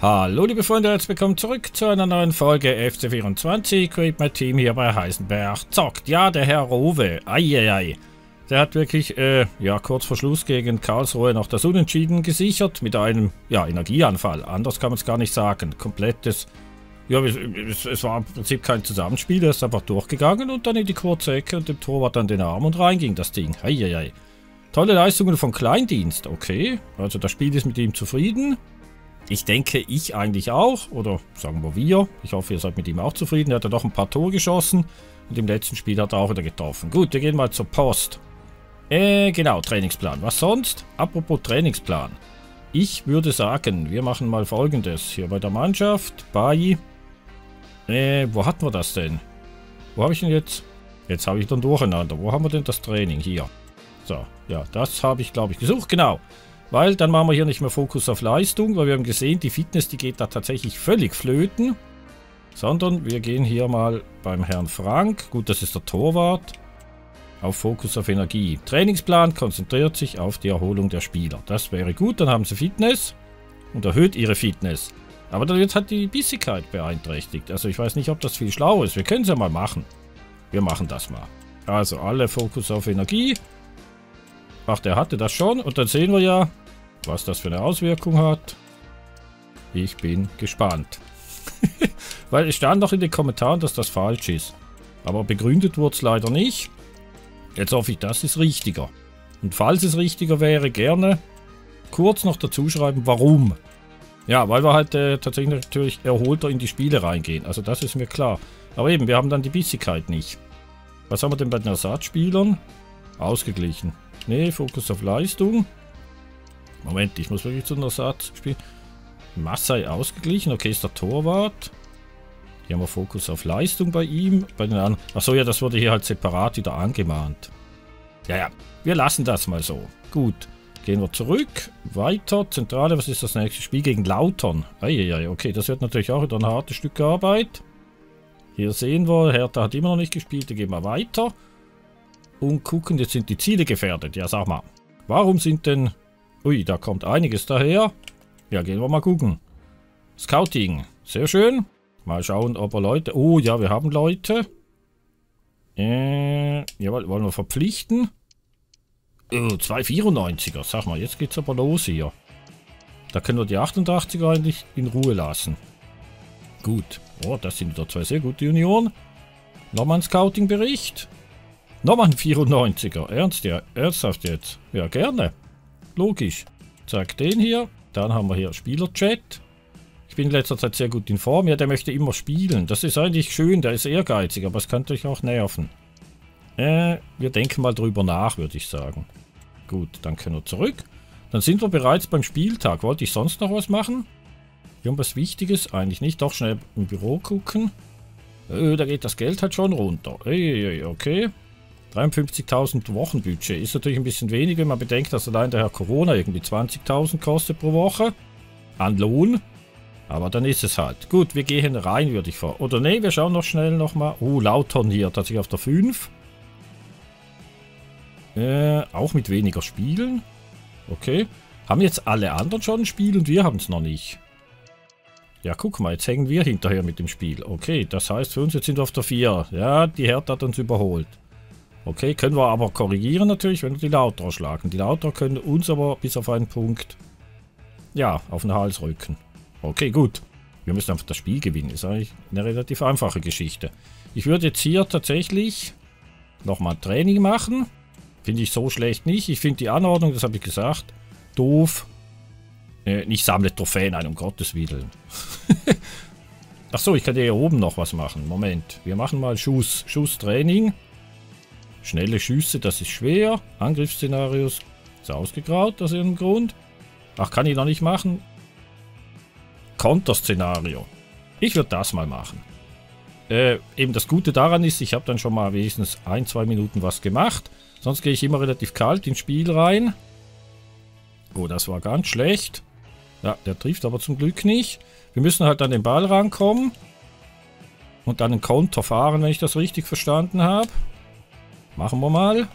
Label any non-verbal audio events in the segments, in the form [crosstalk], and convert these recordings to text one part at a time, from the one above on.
Hallo liebe Freunde, herzlich willkommen zurück zu einer neuen Folge FC24. Create My Team hier bei Heisenberg zockt. Ja, der Herr Rowe, eieiei. Der hat wirklich, äh, ja, kurz vor Schluss gegen Karlsruhe noch das Unentschieden gesichert mit einem, ja, Energieanfall. Anders kann man es gar nicht sagen. Komplettes, ja, es, es, war im Prinzip kein Zusammenspiel. Er ist einfach durchgegangen und dann in die kurze Ecke und dem Torwart an den Arm und rein ging das Ding. Eieiei. Tolle Leistungen von Kleindienst, okay. Also das Spiel ist mit ihm zufrieden. Ich denke, ich eigentlich auch. Oder sagen wir wir. Ich hoffe, ihr seid mit ihm auch zufrieden. Er hat ja doch ein paar Tore geschossen. Und im letzten Spiel hat er auch wieder getroffen. Gut, wir gehen mal zur Post. Äh, genau, Trainingsplan. Was sonst? Apropos Trainingsplan. Ich würde sagen, wir machen mal folgendes. Hier bei der Mannschaft, bei... Äh, wo hatten wir das denn? Wo habe ich denn jetzt? Jetzt habe ich dann durcheinander. Wo haben wir denn das Training? Hier. So, ja, das habe ich, glaube ich, gesucht. Genau. Weil dann machen wir hier nicht mehr Fokus auf Leistung, weil wir haben gesehen, die Fitness, die geht da tatsächlich völlig flöten. Sondern wir gehen hier mal beim Herrn Frank, gut, das ist der Torwart, auf Fokus auf Energie. Trainingsplan konzentriert sich auf die Erholung der Spieler. Das wäre gut, dann haben sie Fitness und erhöht ihre Fitness. Aber dann wird halt die Bissigkeit beeinträchtigt. Also ich weiß nicht, ob das viel schlau ist. Wir können es ja mal machen. Wir machen das mal. Also alle Fokus auf Energie. Ach, der hatte das schon. Und dann sehen wir ja, was das für eine Auswirkung hat. Ich bin gespannt. [laughs] Weil es stand noch in den Kommentaren, dass das falsch ist. Aber begründet wurde es leider nicht. Jetzt hoffe ich, das ist richtiger. Und falls es richtiger wäre, gerne kurz noch dazu schreiben, warum. Ja, weil wir halt äh, tatsächlich natürlich erholter in die Spiele reingehen. Also das ist mir klar. Aber eben, wir haben dann die Bissigkeit nicht. Was haben wir denn bei den Ersatzspielern? Ausgeglichen. Nee, Fokus auf Leistung. Moment, ich muss wirklich zu einem Satz spielen. Massai ausgeglichen. Okay, ist der Torwart. Hier haben wir Fokus auf Leistung bei ihm. Bei den anderen. Achso, ja, das wurde hier halt separat wieder angemahnt. Ja, ja. Wir lassen das mal so. Gut. Gehen wir zurück. Weiter. Zentrale. Was ist das nächste Spiel? Gegen Lautern. Eieiei. Okay, das wird natürlich auch wieder ein hartes Stück Arbeit. Hier sehen wir, Hertha hat immer noch nicht gespielt. Da gehen wir weiter. Und gucken, jetzt sind die Ziele gefährdet. Ja, sag mal. Warum sind denn Ui, da kommt einiges daher. Ja, gehen wir mal gucken. Scouting. Sehr schön. Mal schauen, ob wir Leute... Oh, ja, wir haben Leute. Äh, ja, wollen wir verpflichten? Oh, 294er. Sag mal, jetzt geht's aber los hier. Da können wir die 88er eigentlich in Ruhe lassen. Gut. Oh, das sind wieder zwei sehr gute Junioren. Nochmal ein Scouting-Bericht. Nochmal ein 94er. Ernst, ja. Ernsthaft jetzt. Ja, gerne. Logisch. Zack, den hier. Dann haben wir hier Spielerchat. Ich bin in letzter Zeit sehr gut in Form. Ja, der möchte immer spielen. Das ist eigentlich schön, der ist ehrgeizig, aber es kann natürlich auch nerven. Äh, wir denken mal drüber nach, würde ich sagen. Gut, dann können wir zurück. Dann sind wir bereits beim Spieltag. Wollte ich sonst noch was machen? Irgendwas Wichtiges? Eigentlich nicht. Doch schnell im Büro gucken. Äh, da geht das Geld halt schon runter. Äh, okay. 53.000 Wochenbudget ist natürlich ein bisschen wenig, wenn man bedenkt, dass allein der Herr Corona irgendwie 20.000 kostet pro Woche an Lohn. Aber dann ist es halt. Gut, wir gehen rein, würde ich vor. Oder nee, wir schauen noch schnell nochmal. Uh, Lautern hier tatsächlich auf der 5. Äh, auch mit weniger Spielen. Okay. Haben jetzt alle anderen schon ein Spiel und wir haben es noch nicht. Ja, guck mal, jetzt hängen wir hinterher mit dem Spiel. Okay, das heißt für uns, jetzt sind wir auf der 4. Ja, die Hertha hat uns überholt. Okay, können wir aber korrigieren natürlich, wenn wir die Lauter schlagen. Die Lauter können uns aber bis auf einen Punkt, ja, auf den Hals rücken. Okay, gut. Wir müssen einfach das Spiel gewinnen. Ist eigentlich eine relativ einfache Geschichte. Ich würde jetzt hier tatsächlich nochmal Training machen. Finde ich so schlecht nicht. Ich finde die Anordnung, das habe ich gesagt, doof. Äh, nicht sammle Trophäen ein, um Gottes Willen. [laughs] Achso, ich kann hier oben noch was machen. Moment. Wir machen mal Schuss, Schusstraining. Schnelle Schüsse, das ist schwer. Angriffsszenarios ist ausgegraut aus irgendeinem Grund. Ach, kann ich noch nicht machen. Konterszenario. Ich würde das mal machen. Äh, eben das Gute daran ist, ich habe dann schon mal wenigstens ein, zwei Minuten was gemacht. Sonst gehe ich immer relativ kalt ins Spiel rein. Oh, das war ganz schlecht. Ja, der trifft aber zum Glück nicht. Wir müssen halt an den Ball rankommen. Und dann einen Konter fahren, wenn ich das richtig verstanden habe. Machen wir mal.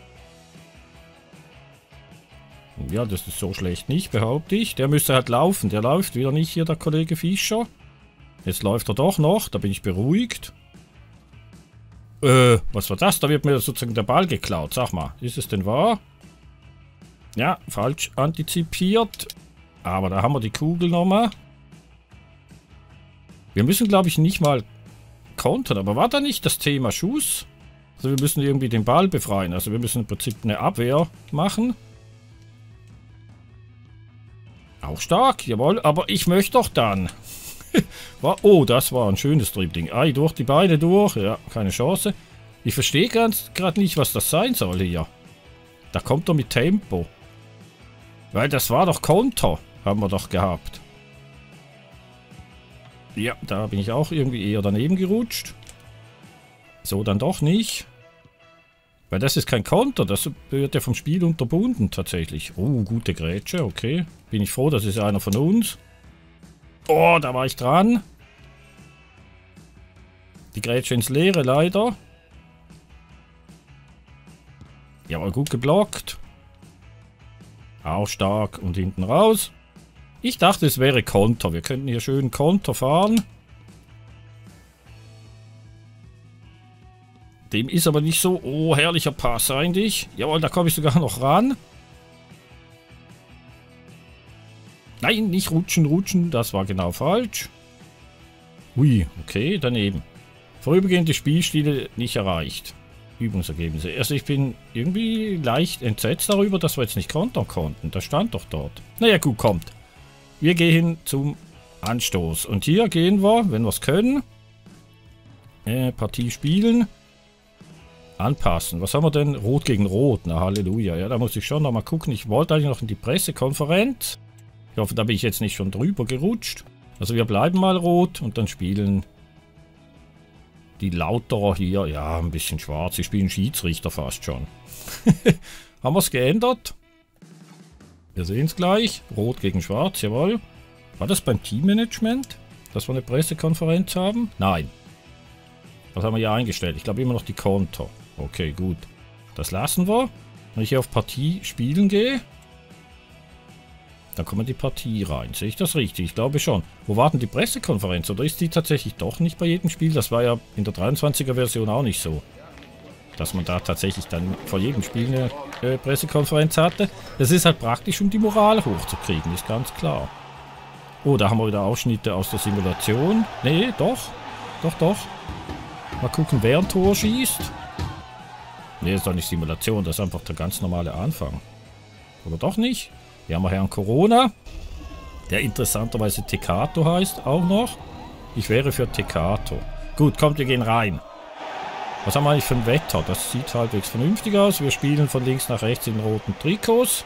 Ja, das ist so schlecht nicht, behaupte ich. Der müsste halt laufen. Der läuft wieder nicht hier, der Kollege Fischer. Jetzt läuft er doch noch. Da bin ich beruhigt. Äh, was war das? Da wird mir sozusagen der Ball geklaut. Sag mal, ist es denn wahr? Ja, falsch antizipiert. Aber da haben wir die Kugel nochmal. Wir müssen, glaube ich, nicht mal kontern. Aber war da nicht das Thema Schuss? Also wir müssen irgendwie den Ball befreien. Also wir müssen im Prinzip eine Abwehr machen. Auch stark, jawohl. Aber ich möchte doch dann. [laughs] oh, das war ein schönes Dribbling. Ei, durch die Beine durch. Ja, keine Chance. Ich verstehe gerade nicht, was das sein soll hier. Da kommt er mit Tempo. Weil das war doch Konter, haben wir doch gehabt. Ja, da bin ich auch irgendwie eher daneben gerutscht. So, dann doch nicht. Weil das ist kein Konter, das wird ja vom Spiel unterbunden tatsächlich. Oh, gute Grätsche, okay. Bin ich froh, das ist einer von uns. Oh, da war ich dran. Die Grätsche ins Leere leider. Ja, aber gut geblockt. Auch stark und hinten raus. Ich dachte, es wäre Konter. Wir könnten hier schön Konter fahren. Dem ist aber nicht so. Oh, herrlicher Pass eigentlich. Jawohl, da komme ich sogar noch ran. Nein, nicht rutschen, rutschen. Das war genau falsch. Ui, okay, daneben. Vorübergehende Spielstile nicht erreicht. Übungsergebnisse. Also ich bin irgendwie leicht entsetzt darüber, dass wir jetzt nicht kontern konnten. Das stand doch dort. Naja, gut, kommt. Wir gehen zum Anstoß. Und hier gehen wir, wenn wir es können, äh, Partie spielen, anpassen. Was haben wir denn? Rot gegen Rot. Na, Halleluja. Ja, da muss ich schon noch mal gucken. Ich wollte eigentlich noch in die Pressekonferenz. Ich hoffe, da bin ich jetzt nicht schon drüber gerutscht. Also wir bleiben mal rot und dann spielen die Lauterer hier. Ja, ein bisschen schwarz. Sie spielen Schiedsrichter fast schon. [laughs] haben wir es geändert? Wir sehen es gleich. Rot gegen Schwarz, jawohl. War das beim Teammanagement, dass wir eine Pressekonferenz haben? Nein. Was haben wir hier eingestellt? Ich glaube immer noch die Konter. Okay, gut. Das lassen wir. Wenn ich hier auf Partie spielen gehe, dann kommt die Partie rein. Sehe ich das richtig? Ich glaube schon. Wo war denn die Pressekonferenz? Oder ist die tatsächlich doch nicht bei jedem Spiel? Das war ja in der 23er Version auch nicht so dass man da tatsächlich dann vor jedem Spiel eine äh, Pressekonferenz hatte. Das ist halt praktisch, um die Moral hochzukriegen, ist ganz klar. Oh, da haben wir wieder Ausschnitte aus der Simulation. Nee, doch. Doch, doch. Mal gucken, wer ein Tor schießt. Nee, ist doch nicht Simulation, das ist einfach der ganz normale Anfang. Oder doch nicht? Hier haben wir Herrn Corona, der interessanterweise Tekato heißt auch noch. Ich wäre für Tekato. Gut, kommt, wir gehen rein. Was haben wir eigentlich für ein Wetter? Das sieht halbwegs vernünftig aus. Wir spielen von links nach rechts in roten Trikots.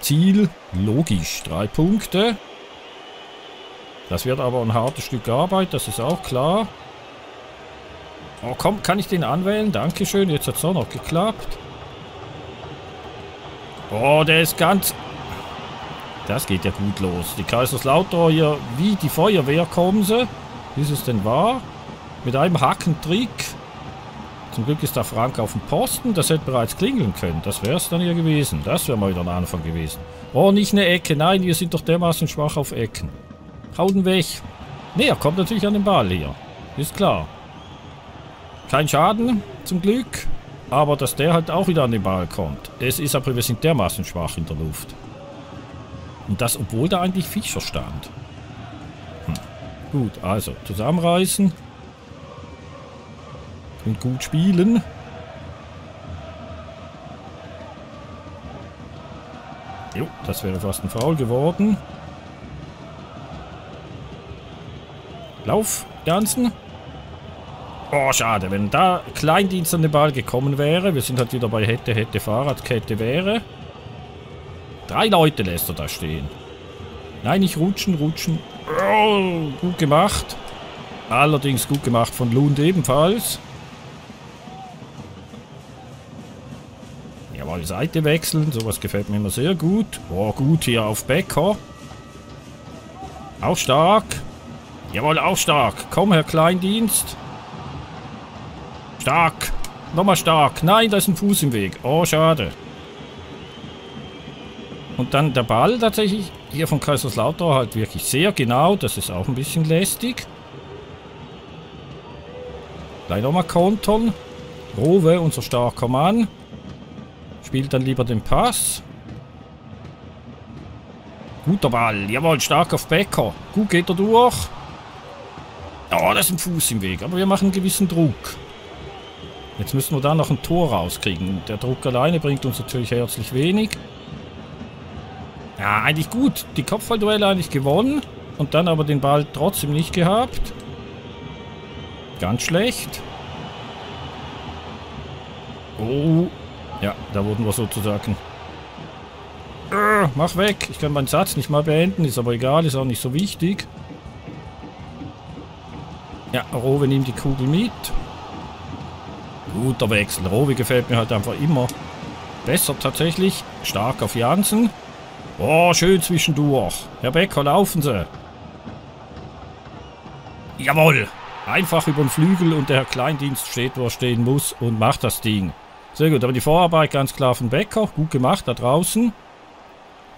Ziel, logisch, drei Punkte. Das wird aber ein hartes Stück Arbeit, das ist auch klar. Oh komm, kann ich den anwählen? Dankeschön, jetzt hat es auch noch geklappt. Oh, der ist ganz... Das geht ja gut los. Die Kaiserslautern hier, wie die Feuerwehr kommen sie. Ist es denn wahr? Mit einem Hackentrick zum Glück ist da Frank auf dem Posten. Das hätte bereits klingeln können. Das wäre es dann ja gewesen. Das wäre mal wieder ein Anfang gewesen. Oh, nicht eine Ecke. Nein, wir sind doch dermaßen schwach auf Ecken. Hauen weg. Ne, er kommt natürlich an den Ball hier. Ist klar. Kein Schaden, zum Glück. Aber dass der halt auch wieder an den Ball kommt. Es ist aber, wir sind dermaßen schwach in der Luft. Und das, obwohl da eigentlich Fischer stand. Hm. Gut, also zusammenreißen und gut spielen. Jo, das wäre fast ein Foul geworden. Lauf, Ganzen. Oh, schade, wenn da Kleindienst an den Ball gekommen wäre. Wir sind halt wieder bei hätte, hätte, Fahrradkette wäre. Drei Leute lässt er da stehen. Nein, nicht rutschen, rutschen. Oh, gut gemacht. Allerdings gut gemacht von Lund ebenfalls. Jawohl, Seite wechseln. Sowas gefällt mir immer sehr gut. Oh, gut hier auf Becker. Auch stark. Jawohl, auch stark. Komm, Herr Kleindienst. Stark. Nochmal stark. Nein, da ist ein Fuß im Weg. Oh, schade. Und dann der Ball tatsächlich hier von Kaiserslautern halt wirklich sehr genau. Das ist auch ein bisschen lästig. Gleich nochmal kontern. Rowe, unser starker Mann. Spielt dann lieber den Pass. Guter Ball. Jawohl, stark auf Becker. Gut geht er durch. Oh, da ist ein Fuß im Weg. Aber wir machen einen gewissen Druck. Jetzt müssen wir da noch ein Tor rauskriegen. Der Druck alleine bringt uns natürlich herzlich wenig. Ja, eigentlich gut. Die Kopfballduelle eigentlich gewonnen. Und dann aber den Ball trotzdem nicht gehabt. Ganz schlecht. Oh. Ja, da wurden wir sozusagen... Äh, mach weg. Ich kann meinen Satz nicht mal beenden. Ist aber egal. Ist auch nicht so wichtig. Ja, Rowe nimmt die Kugel mit. Guter Wechsel. Rowe gefällt mir halt einfach immer besser tatsächlich. Stark auf Jansen. Oh, schön zwischendurch. Herr Becker, laufen Sie. Jawohl. Einfach über den Flügel und der Herr Kleindienst steht, wo er stehen muss und macht das Ding. Sehr gut, aber die Vorarbeit ganz klar von Becker. Gut gemacht da draußen.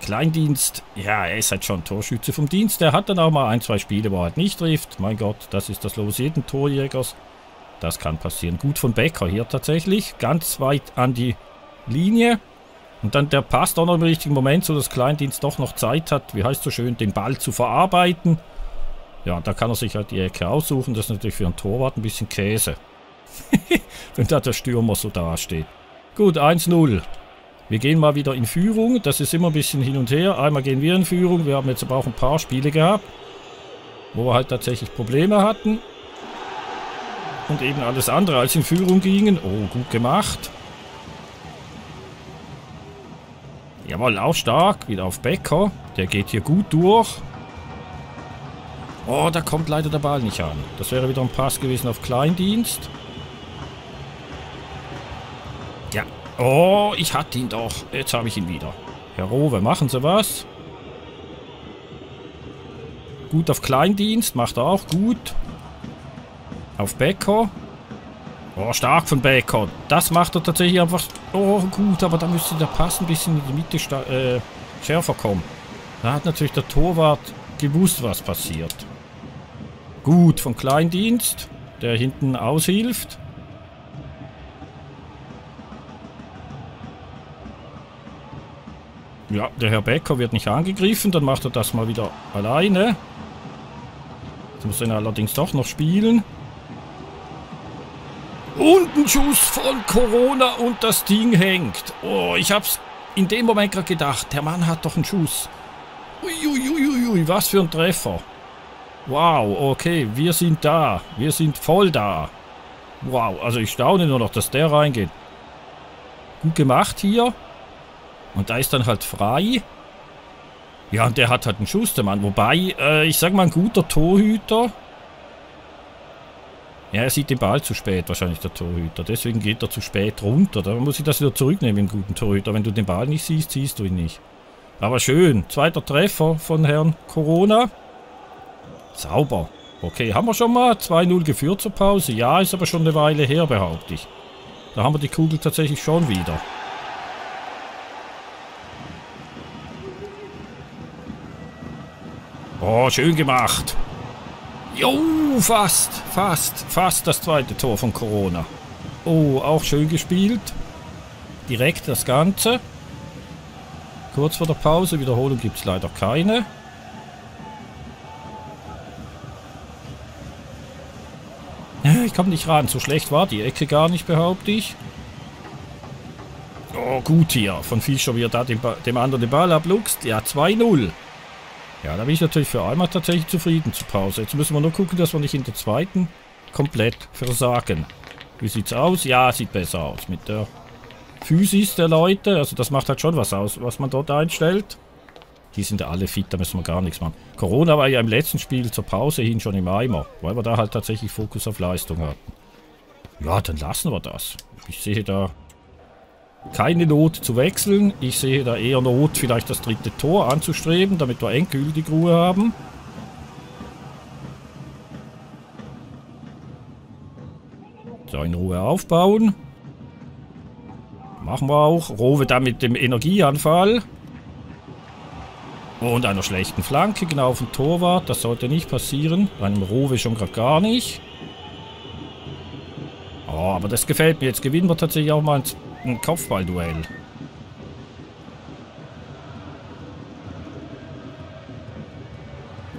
Kleindienst, ja, er ist halt schon Torschütze vom Dienst. Er hat dann auch mal ein, zwei Spiele, wo er halt nicht trifft. Mein Gott, das ist das Los jeden Torjägers. Das kann passieren. Gut von Becker hier tatsächlich. Ganz weit an die Linie. Und dann der passt auch noch im richtigen Moment, so dass Kleindienst doch noch Zeit hat, wie heißt so schön, den Ball zu verarbeiten. Ja, da kann er sich halt die Ecke aussuchen. Das ist natürlich für einen Torwart ein bisschen Käse. [laughs] Wenn da der Stürmer so dasteht. Gut, 1-0. Wir gehen mal wieder in Führung. Das ist immer ein bisschen hin und her. Einmal gehen wir in Führung. Wir haben jetzt aber auch ein paar Spiele gehabt, wo wir halt tatsächlich Probleme hatten. Und eben alles andere als in Führung gingen. Oh, gut gemacht. Jawohl, auch stark. Wieder auf Becker. Der geht hier gut durch. Oh, da kommt leider der Ball nicht an. Das wäre wieder ein Pass gewesen auf Kleindienst. Ja. Oh, ich hatte ihn doch. Jetzt habe ich ihn wieder. Herr Rowe, machen Sie was? Gut auf Kleindienst. Macht er auch gut. Auf Becker. Oh, stark von Becker. Das macht er tatsächlich einfach... Oh, gut, aber da müsste der Pass ein bisschen in die Mitte äh, schärfer kommen. Da hat natürlich der Torwart gewusst, was passiert. Gut, von Kleindienst, der hinten aushilft. Ja, der Herr Becker wird nicht angegriffen, dann macht er das mal wieder alleine. Jetzt muss er allerdings doch noch spielen. Und ein Schuss von Corona und das Ding hängt. Oh, ich hab's in dem Moment gerade gedacht, der Mann hat doch einen Schuss. Uiuiuiui, was für ein Treffer. Wow, okay, wir sind da. Wir sind voll da. Wow, also ich staune nur noch, dass der reingeht. Gut gemacht hier. Und da ist dann halt frei. Ja, und der hat halt einen Schuss, der Mann. Wobei, äh, ich sag mal, ein guter Torhüter ja, er sieht den Ball zu spät, wahrscheinlich der Torhüter. Deswegen geht er zu spät runter. Da muss ich das wieder zurücknehmen, den guten Torhüter. Wenn du den Ball nicht siehst, siehst du ihn nicht. Aber schön. Zweiter Treffer von Herrn Corona. Sauber. Okay, haben wir schon mal 2-0 geführt zur Pause? Ja, ist aber schon eine Weile her, behaupte ich. Da haben wir die Kugel tatsächlich schon wieder. Oh, schön gemacht. Jo, fast, fast, fast das zweite Tor von Corona. Oh, auch schön gespielt. Direkt das Ganze. Kurz vor der Pause, Wiederholung gibt es leider keine. Ich komme nicht ran, so schlecht war die Ecke gar nicht, behaupte ich. Oh, gut hier, von Fischer, wie er da dem, dem anderen den Ball abluchst. Ja, 2-0. Ja, da bin ich natürlich für einmal tatsächlich zufrieden zur Pause. Jetzt müssen wir nur gucken, dass wir nicht in der zweiten komplett versagen. Wie sieht's aus? Ja, sieht besser aus mit der Physis der Leute. Also das macht halt schon was aus, was man dort einstellt. Die sind ja alle fit, da müssen wir gar nichts machen. Corona war ja im letzten Spiel zur Pause hin schon im Eimer, weil wir da halt tatsächlich Fokus auf Leistung hatten. Ja, dann lassen wir das. Ich sehe da keine Not zu wechseln. Ich sehe da eher Not, vielleicht das dritte Tor anzustreben, damit wir endgültig Ruhe haben. So, in Ruhe aufbauen. Machen wir auch. Rowe da mit dem Energieanfall. Und einer schlechten Flanke, genau auf den Torwart. Das sollte nicht passieren. Bei einem Rowe schon gerade gar nicht. Oh, aber das gefällt mir. Jetzt gewinnen wir tatsächlich auch mal ein, ein Kopfballduell.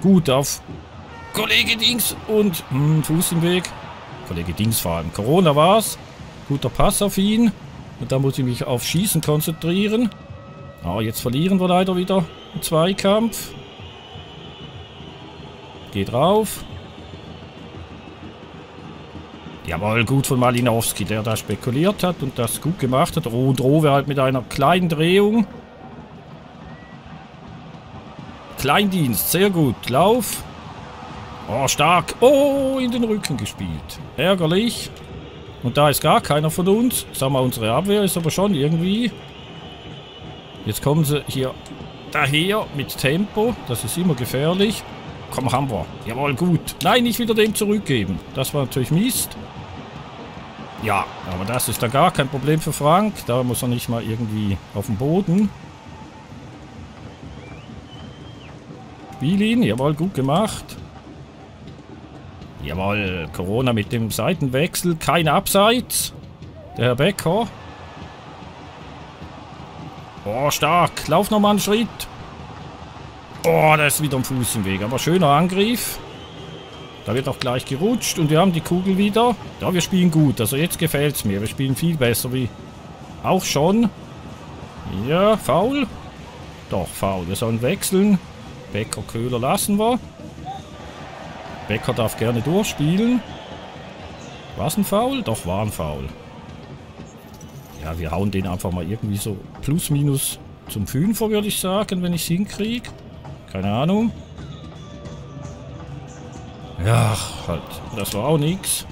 Gut auf Kollege Dings und hm, Fuß im Weg. Kollege Dings vor allem. Corona war's. Guter Pass auf ihn. Und da muss ich mich auf Schießen konzentrieren. Ah, jetzt verlieren wir leider wieder einen Zweikampf. Geht rauf. Jawohl, gut von Malinowski, der da spekuliert hat und das gut gemacht hat. Oh, und Rowe halt mit einer kleinen Drehung. Kleindienst, sehr gut. Lauf. Oh, stark. Oh, in den Rücken gespielt. Ärgerlich. Und da ist gar keiner von uns. Sagen wir, unsere Abwehr ist aber schon irgendwie... Jetzt kommen sie hier daher mit Tempo. Das ist immer gefährlich. Komm, haben wir. Jawohl, gut. Nein, nicht wieder dem zurückgeben. Das war natürlich Mist. Ja, aber das ist da gar kein Problem für Frank. Da muss er nicht mal irgendwie auf dem Boden. Spiel Jawohl, gut gemacht. Jawohl, Corona mit dem Seitenwechsel. Kein Abseits. Der Herr Becker. Oh, stark. Lauf nochmal einen Schritt. Oh, da ist wieder ein Fuß im Weg. Aber schöner Angriff. Da wird auch gleich gerutscht und wir haben die Kugel wieder. Ja, wir spielen gut. Also jetzt gefällt es mir. Wir spielen viel besser wie auch schon. Ja, faul. Doch, faul. Wir sollen wechseln. Becker, Köhler lassen wir. Becker darf gerne durchspielen. War es ein Foul? Doch, war ein Foul. Ja, wir hauen den einfach mal irgendwie so plus minus zum Fünfer, würde ich sagen, wenn ich es hinkriege. Keine Ahnung. Ja, halt. Das war auch nichts.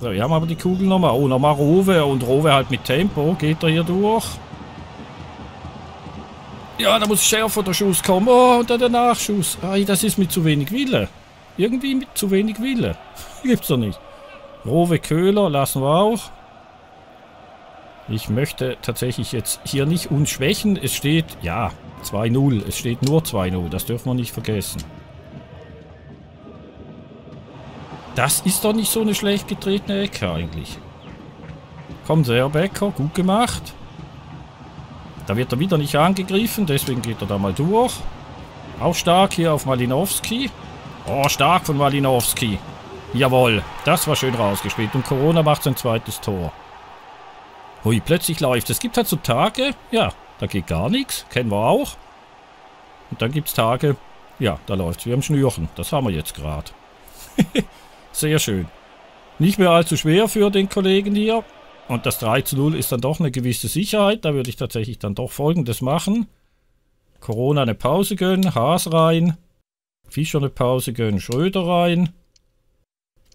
So, wir haben aber die Kugel nochmal. Oh, nochmal Rowe. Und Rowe halt mit Tempo. Geht er hier durch. Ja, da muss schärfer der Schuss kommen. Oh, und dann der Nachschuss. Ay, das ist mit zu wenig Wille. Irgendwie mit zu wenig Wille. [laughs] Gibt's doch nicht. Rowe Köhler lassen wir auch. Ich möchte tatsächlich jetzt hier nicht uns schwächen. Es steht, ja, 2-0. Es steht nur 2-0. Das dürfen wir nicht vergessen. Das ist doch nicht so eine schlecht getretene Ecke eigentlich. Kommt sehr Becker, gut gemacht. Da wird er wieder nicht angegriffen, deswegen geht er da mal durch. Auch stark hier auf Malinowski. Oh, stark von Malinowski. Jawohl, das war schön rausgespielt. Und Corona macht sein zweites Tor. Hui, plötzlich läuft. Es gibt halt so Tage, ja, da geht gar nichts. Kennen wir auch. Und dann gibt es Tage, ja, da läuft es wie am Schnürchen. Das haben wir jetzt gerade. [laughs] Sehr schön. Nicht mehr allzu schwer für den Kollegen hier. Und das 3 zu 0 ist dann doch eine gewisse Sicherheit. Da würde ich tatsächlich dann doch folgendes machen. Corona eine Pause gönnen, Haas rein. Fischer eine Pause gönnen, Schröder rein.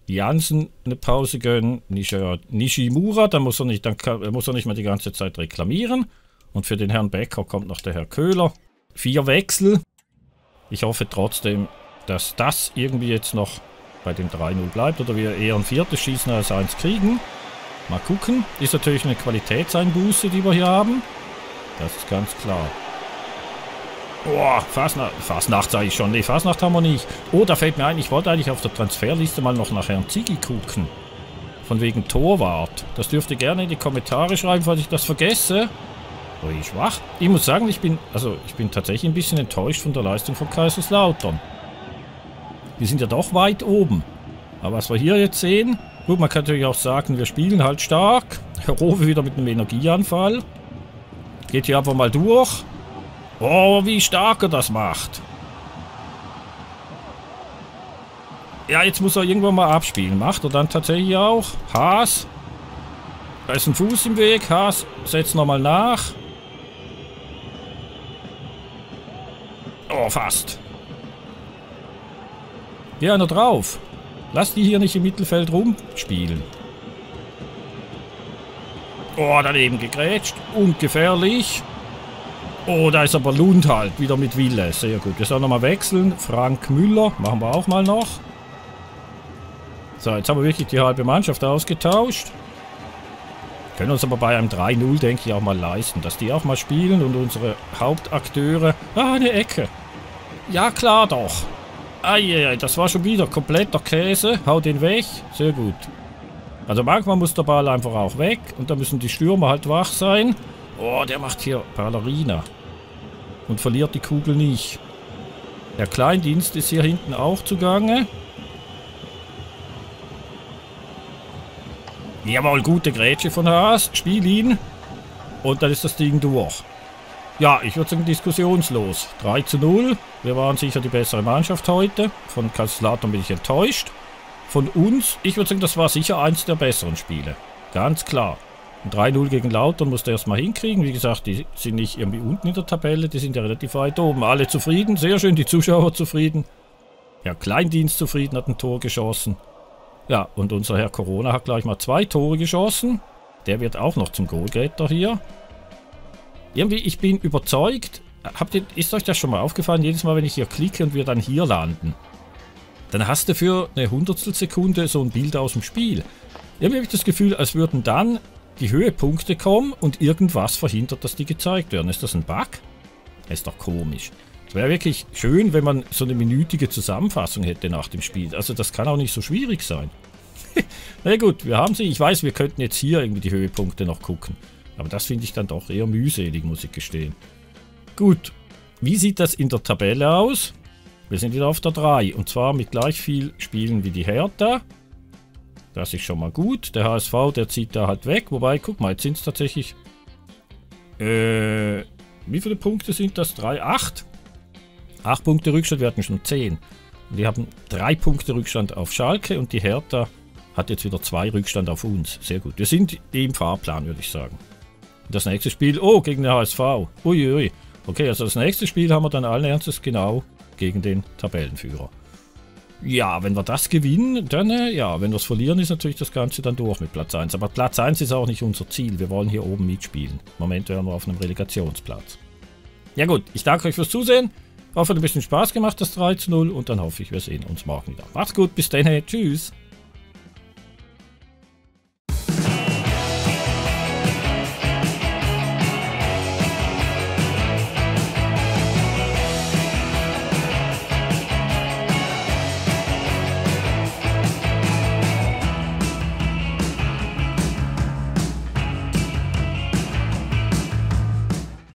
Jansen eine Pause gönnen, Nishimura, dann muss er nicht, dann kann, muss er nicht mehr die ganze Zeit reklamieren. Und für den Herrn Becker kommt noch der Herr Köhler. Vier Wechsel. Ich hoffe trotzdem, dass das irgendwie jetzt noch bei dem 3-0 bleibt oder wir eher ein viertes Schießen als eins kriegen. Mal gucken. Ist natürlich eine Qualitätseinbuße, die wir hier haben. Das ist ganz klar. Boah, Fasnacht, Fasnacht sage ich schon. Nee, Fasnacht haben wir nicht. Oh, da fällt mir ein, ich wollte eigentlich auf der Transferliste mal noch nach Herrn Ziggy gucken. Von wegen Torwart. Das dürft ihr gerne in die Kommentare schreiben, falls ich das vergesse. Ui, schwach. Ich muss sagen, ich bin, also ich bin tatsächlich ein bisschen enttäuscht von der Leistung von Kaiserslautern. Die sind ja doch weit oben. Aber was wir hier jetzt sehen... Gut, man kann natürlich auch sagen, wir spielen halt stark. Herr [laughs] Rowe wieder mit einem Energieanfall. Geht hier einfach mal durch. Oh, wie stark er das macht. Ja, jetzt muss er irgendwann mal abspielen. Macht er dann tatsächlich auch. Haas. Da ist ein Fuß im Weg. Haas setzt nochmal nach. Oh, fast. Geh einer drauf. Lass die hier nicht im Mittelfeld rumspielen. Oh, daneben gegrätscht. Ungefährlich. Oh, da ist aber Lund halt. Wieder mit Wille. Sehr gut. Wir sollen nochmal wechseln. Frank Müller. Machen wir auch mal noch. So, jetzt haben wir wirklich die halbe Mannschaft ausgetauscht. Können uns aber bei einem 3-0, denke ich, auch mal leisten, dass die auch mal spielen und unsere Hauptakteure... Ah, eine Ecke. Ja, klar doch. Eieiei, das war schon wieder kompletter Käse. Hau den weg. Sehr gut. Also manchmal muss der Ball einfach auch weg und da müssen die Stürmer halt wach sein. Oh, der macht hier Ballerina. Und verliert die Kugel nicht. Der Kleindienst ist hier hinten auch zugange. Jawohl, gute Grätsche von Haas. Spiel ihn. Und dann ist das Ding durch. Ja, ich würde sagen diskussionslos. 3 zu 0. Wir waren sicher die bessere Mannschaft heute. Von Kaiserslautern bin ich enttäuscht. Von uns, ich würde sagen, das war sicher eins der besseren Spiele. Ganz klar. 3-0 gegen Lautern musste er erstmal hinkriegen. Wie gesagt, die sind nicht irgendwie unten in der Tabelle, die sind ja relativ weit oben. Alle zufrieden, sehr schön, die Zuschauer zufrieden. Ja, Kleindienst zufrieden, hat ein Tor geschossen. Ja, und unser Herr Corona hat gleich mal zwei Tore geschossen. Der wird auch noch zum Goalgetter hier. Irgendwie, ich bin überzeugt. Habt ihr, ist euch das schon mal aufgefallen? Jedes Mal, wenn ich hier klicke und wir dann hier landen, dann hast du für eine Hundertstelsekunde so ein Bild aus dem Spiel. Irgendwie habe ich das Gefühl, als würden dann die Höhepunkte kommen und irgendwas verhindert, dass die gezeigt werden. Ist das ein Bug? Ist doch komisch. Es wäre wirklich schön, wenn man so eine minütige Zusammenfassung hätte nach dem Spiel. Also das kann auch nicht so schwierig sein. [laughs] Na gut, wir haben sie. Ich weiß, wir könnten jetzt hier irgendwie die Höhepunkte noch gucken. Aber das finde ich dann doch eher mühselig, muss ich gestehen. Gut, wie sieht das in der Tabelle aus? Wir sind wieder auf der 3 und zwar mit gleich viel Spielen wie die Hertha. Das ist schon mal gut. Der HSV, der zieht da halt weg. Wobei, guck mal, jetzt sind es tatsächlich... Äh, wie viele Punkte sind das? 3, 8? 8 Punkte Rückstand, wir hatten schon 10. Und die haben 3 Punkte Rückstand auf Schalke und die Hertha hat jetzt wieder 2 Rückstand auf uns. Sehr gut. Wir sind im Fahrplan, würde ich sagen. Das nächste Spiel, oh, gegen den HSV. Uiui. Okay, also das nächste Spiel haben wir dann allen Ernstes genau gegen den Tabellenführer. Ja, wenn wir das gewinnen, dann, äh, ja, wenn wir es verlieren, ist natürlich das Ganze dann durch mit Platz 1. Aber Platz 1 ist auch nicht unser Ziel. Wir wollen hier oben mitspielen. Im Moment wären wir auf einem Relegationsplatz. Ja gut, ich danke euch fürs Zusehen. Hoffe, hat ein bisschen Spaß gemacht, das 3 zu 0. Und dann hoffe ich, wir sehen uns morgen wieder. Macht's gut, bis dann, tschüss.